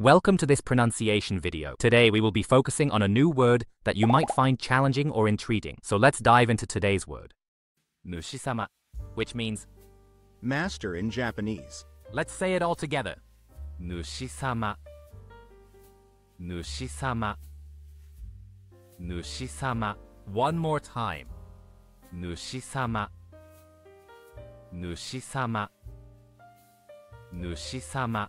Welcome to this pronunciation video. Today we will be focusing on a new word that you might find challenging or intriguing. So let's dive into today's word. Nushi-sama, which means, Master in Japanese. let's say it all together. Nushi-sama. Nushi-sama. Nushi-sama. One more time. Nushi-sama. Nushi-sama. Nushi-sama.